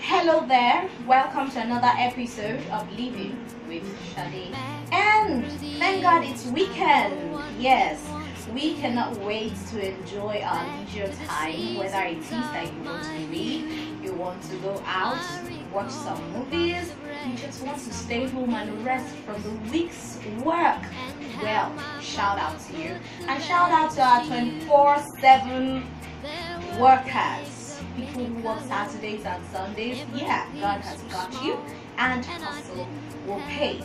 Hello there, welcome to another episode of Living with Shade. And thank God it's weekend. Yes, we cannot wait to enjoy our leisure time, whether it is that you want to read, you want to go out, watch some movies, you just want to stay home and rest from the week's work. Well, shout out to you. And shout out to our 24 7 workers people who work Saturdays and Sundays, yeah, God has got you, and hustle will pay.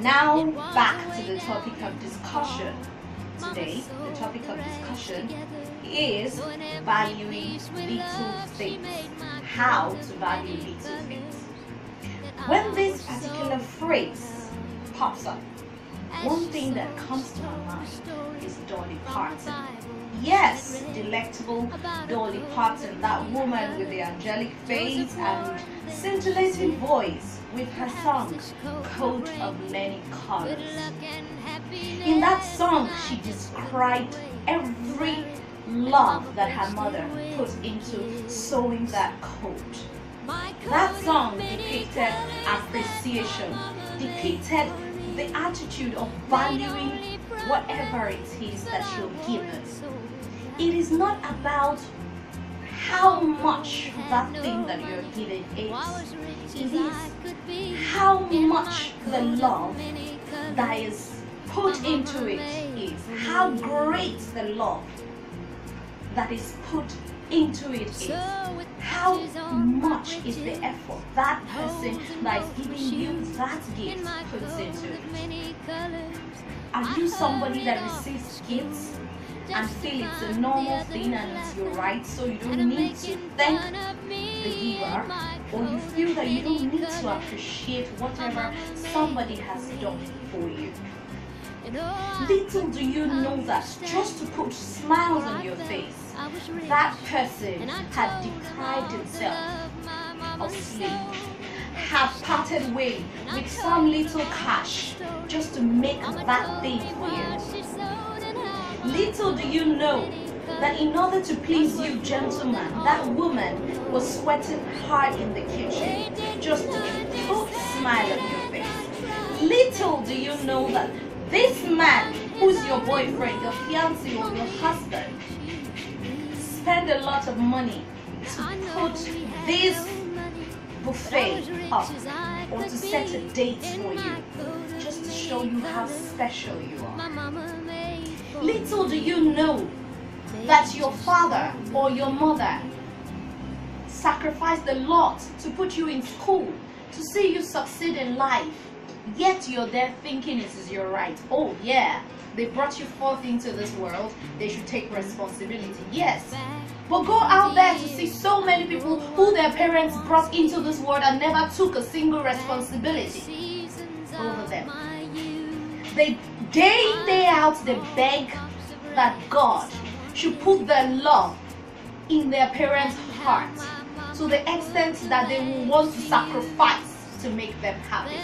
Now, back to the topic of discussion. Today, the topic of discussion is valuing little things. How to value little things. When this particular phrase pops up, one thing that comes to my mind is Dolly Parton. Yes, delectable Dolly Parton, that woman with the angelic face and scintillating voice with her song Coat of Many Colors. In that song, she described every love that her mother put into sewing that coat. That song depicted appreciation, depicted the attitude of valuing whatever it is that you're given. It is not about how much that thing that you're given is. It is how much the love that is put into it is. How great the love that is put into it is. How much is the effort that person that is giving you that gift puts into it? Are you somebody that receives gifts and feel it's a normal thing and it's your right, so you don't need to thank the giver, or you feel that you don't need to appreciate whatever somebody has done for you? Little do you know that just to put smiles on your face, that person had deprived himself of sleep, had parted way with some little cash just to make that thing for you. Little do you know that in order to please you, gentlemen, that woman was sweating hard in the kitchen just to put a smile on your face. Little do you know that this man, who's your boyfriend, your fiance, or your husband, spend a lot of money to put this buffet up or to set a date for you just to show you how special you are. Little do you know that your father or your mother sacrificed a lot to put you in school to see you succeed in life Yet you're there thinking it is your right. Oh, yeah, they brought you forth into this world. They should take responsibility. Yes. But go out there to see so many people who their parents brought into this world and never took a single responsibility over them. They day in, day out, they beg that God should put their love in their parents' heart to the extent that they will want to sacrifice to make them happy.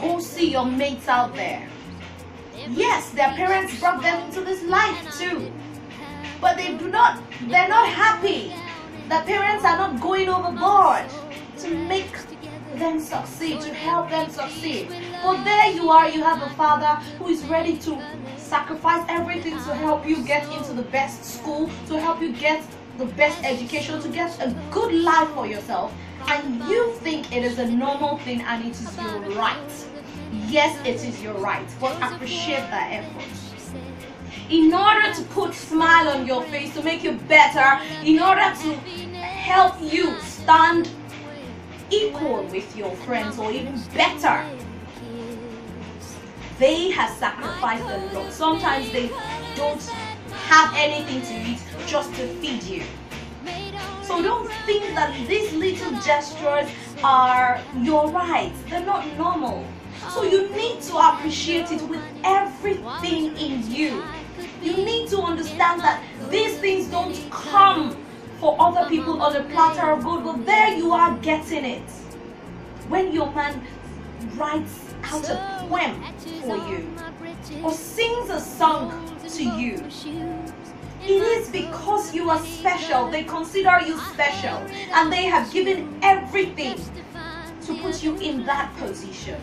Go see your mates out there. Yes, their parents brought them into this life too. But they do not, they're not happy. Their parents are not going overboard to make them succeed, to help them succeed. But there you are, you have a father who is ready to sacrifice everything to help you get into the best school, to help you get the best education, to get a good life for yourself. And you think it is a normal thing and it is your right. Yes, it is your right, but appreciate that effort. In order to put smile on your face, to make you better, in order to help you stand equal with your friends or even better, they have sacrificed a lot. Sometimes they don't have anything to eat just to feed you. So don't think that these little gestures are your rights. They're not normal. So you need to appreciate it with everything in you. You need to understand that these things don't come for other people on a platter of gold, but there you are getting it. When your man writes out a poem for you or sings a song to you, It is because you are special. They consider you special. And they have given everything to put you in that position.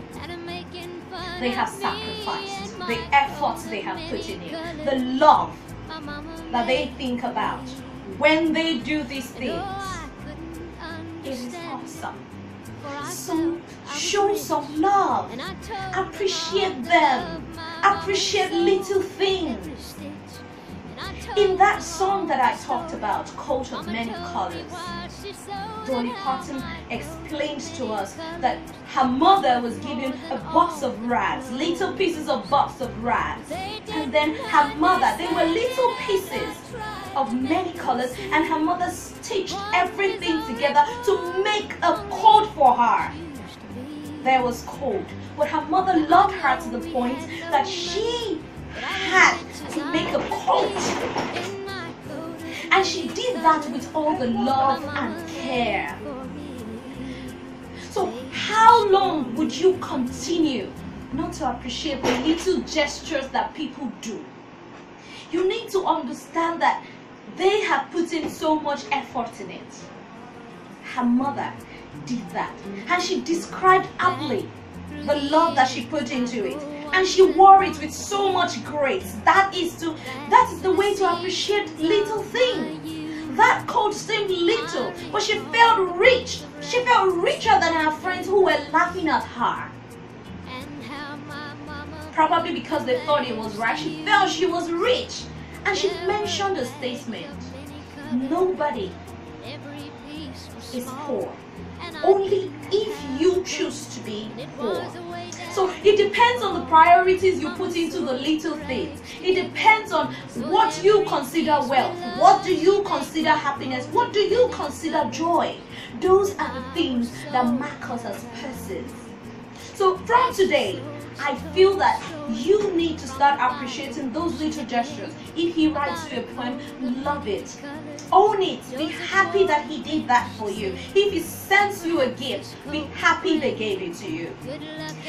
They have sacrificed the efforts they have put in you, the love that they think about when they do these things. It is awesome. So show some love. Appreciate them. Appreciate little things. In that song that I talked about, Coat of Many Colors, Dolly Parton explained to us that her mother was given a box of rags, little pieces of box of rags. And then her mother, they were little pieces of many colors, and her mother stitched everything together to make a coat for her. There was cold, but her mother loved her to the point that she had to make a coat. And she did that with all the love and care. So, how long would you continue not to appreciate the little gestures that people do? You need to understand that they have put in so much effort in it. Her mother did that, and she described aptly the love that she put into it and she wore it with so much grace. That is to that is the way to appreciate little things. That coat seemed little but she felt rich. She felt richer than her friends who were laughing at her. Probably because they thought it was right. She felt she was rich. And she mentioned a statement nobody is poor. Only if you choose to be poor. So it depends on the priorities you put into the little things. It depends on what you consider wealth. What do you consider happiness? What do you consider joy? Those are the things that mark us as persons. So from today, I feel that you need to start appreciating those little gestures. If he writes you a poem, love it. Own it. Be happy that he did that for you. If he sends you a gift, be happy they gave it to you.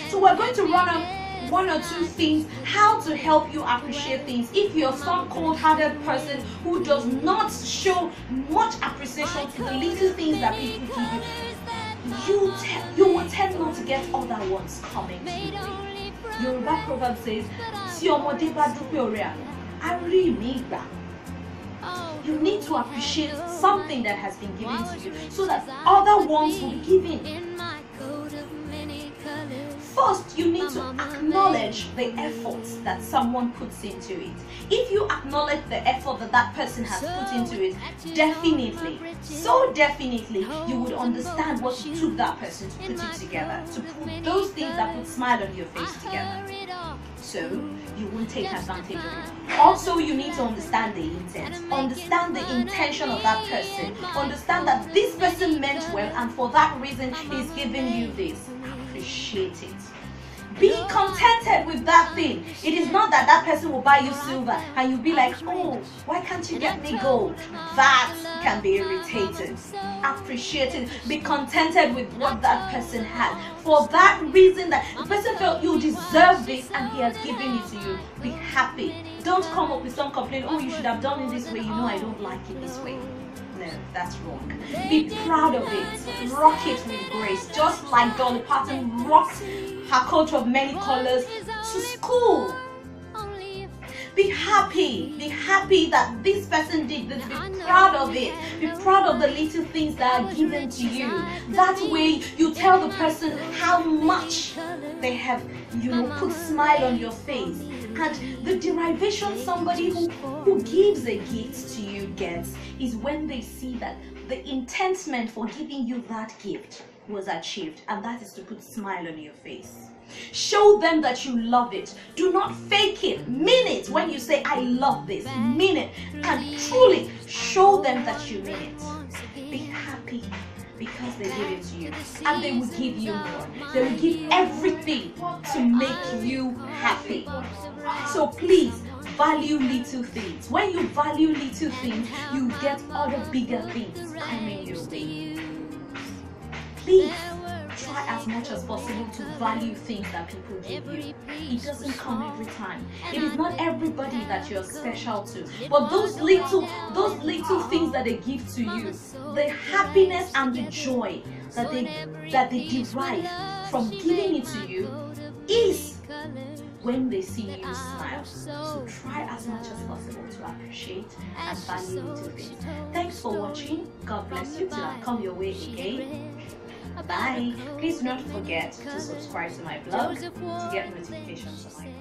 So we're going to run on one or two things how to help you appreciate things if you're some cold-hearted person who does not show much appreciation to the little things that people give you you, you will tend not to get other ones coming to you Yoruba proverb says, tí ọmọdé bá dúpẹ́ oore àná, á rí. You need to appreciate something that has been given to you so that other ones will be given. You need to acknowledge the efforts that someone puts into it. If you acknowledge the effort that that person has put into it, definitely, so definitely, you would understand what took that person to put it together, to put those things that put smile on your face together. So, you won't take advantage of it. Also, you need to understand the intent. Understand the intention of that person. Understand that this person meant well and for that reason is giving you this appreciate it. Be contented with that thing. It is not that that person will buy you silver and you'll be like, oh, why can't you get me gold? That can be irritating. Appreciate it. Be contented with what that person had. For that reason that the person felt you deserve this and he has given it to you. Be happy. Don't come up with some complaint, oh, you should have done it this way. You know I don't like it this way no, that's wrong. Be proud of it. Rock it with grace. Just like Dolly Parton rocked her coat of many colors to school. Be happy. Be happy that this person did this. Be proud of it. Be proud of the little things that are given to you. That way you tell the person how much they have, you know, put smile on your face. And the derivation somebody who, who gives a gift to you gets is when they see that the intentment for giving you that gift was achieved. And that is to put a smile on your face. Show them that you love it. Do not fake it. Mean it when you say, I love this. Mean it. And truly show them that you mean it. Be happy because they give it to you. And they will give you more. They will give everything to make you happy. So please value little things. When you value little things, you get other bigger things coming your way. Please try as much as possible to value things that people give you. It doesn't come every time. It is not everybody that you're special to. But those little, those little things that they give to you, the happiness and the joy that they that they derive from giving it to you is when they see you smile. So try as much as possible to appreciate and value little things. Thanks for watching. God bless you till I come your way again. Bye. Please do not forget to subscribe to my blog to get notifications of my.